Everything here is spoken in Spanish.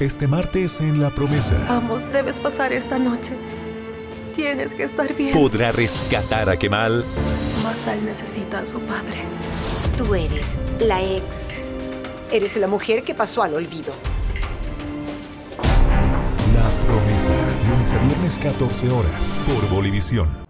Este martes en La Promesa. Vamos, debes pasar esta noche. Tienes que estar bien. ¿Podrá rescatar a Kemal? Masal necesita a su padre. Tú eres la ex. Eres la mujer que pasó al olvido. La Promesa. Lunes a viernes 14 horas. Por Bolivisión.